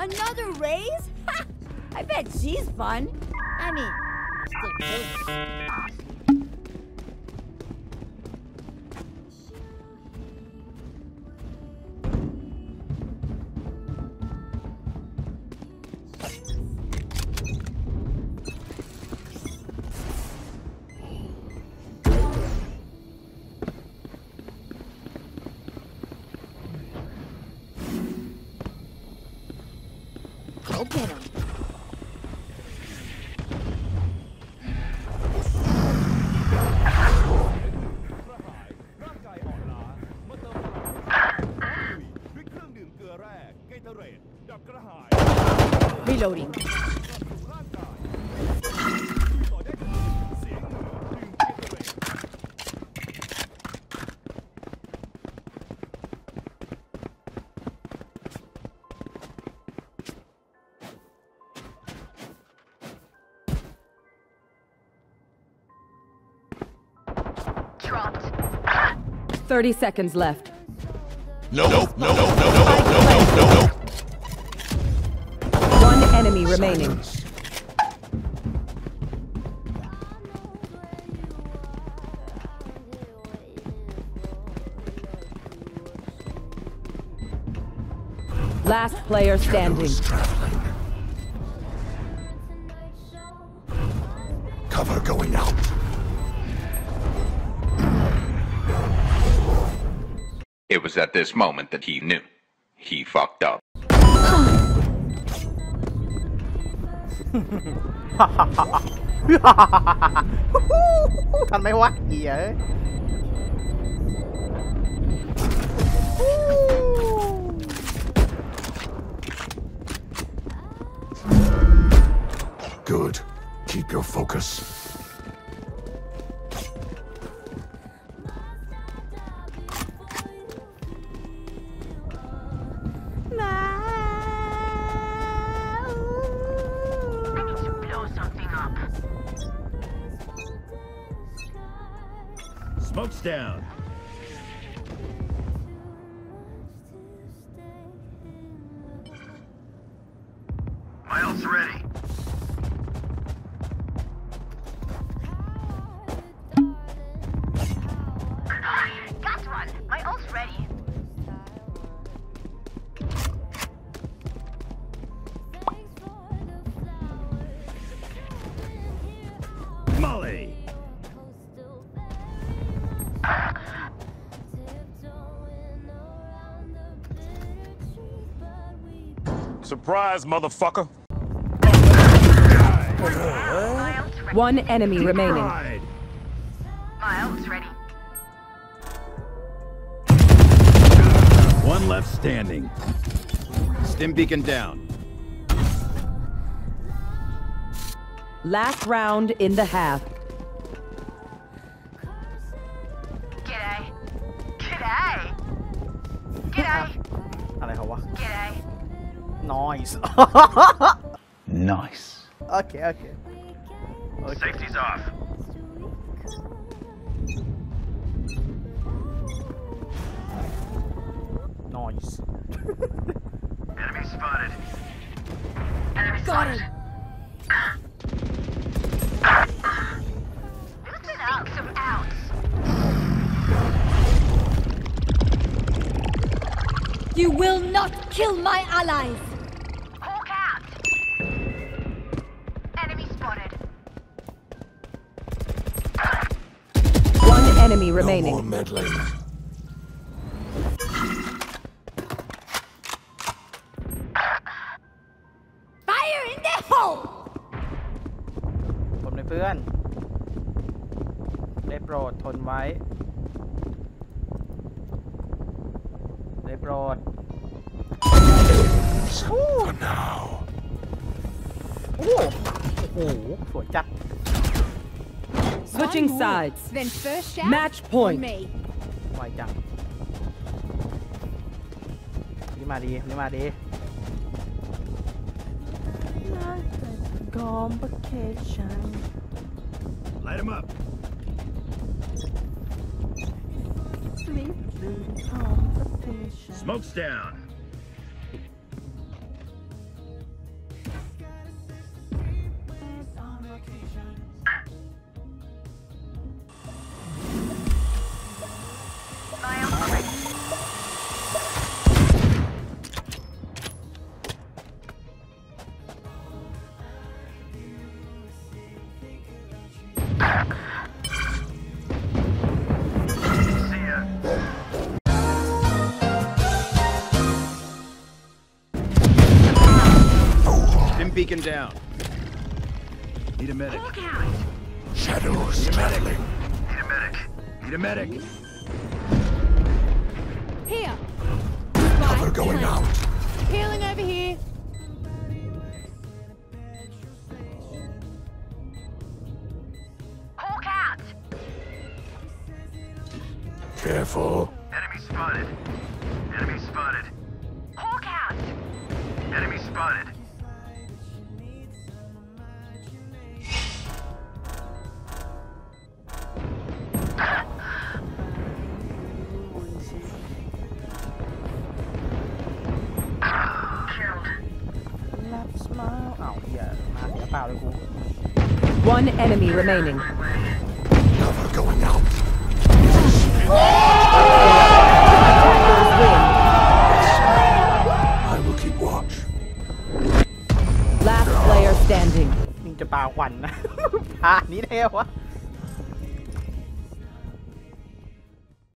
Another raise? Ha! I bet she's fun. I mean, Go get him. ร่ 30 seconds left. No, no, no, no, no, no, no, no, no. One enemy remaining. Last player standing. It was at this moment that he knew. He fucked up. Good. Keep your focus. Smoke's down. My ult's ready. Got one. My ult's ready. Surprise, motherfucker! My ult's ready. One enemy remaining. Ride. My ult's ready. One left standing. Stim beacon down. Last round in the half. nice. nice. Okay, okay. okay. Safety's off. Nice. Enemy spotted. Enemy Got spotted. him. You will not kill my allies! One enemy No remaining. more meddling. Fire in the hole! ผมในเพื่อน ได้โปรดทนไว้ ได้โปรด For now. โอ้โหโอ้โหสวยจัด Switching sides. Then first shot Match on point. me. ไวจังนี่มาดีนี่มาดี complication Light him up. sleep through complication Smoke's down. Beacon down. Need a medic. Hawk out. Shadows traveling. Need a medic. Need a medic. Here. Cover going out. Healing over here. Hawk out. Careful. Enemy spotted. Enemy spotted. Hawk out. Enemy spotted. เสียเปล่าเลยกู One enemy remaining. Cover going out. I will keep watch. Last player standing. มึงจะปาควันนะ พานี้เทวะ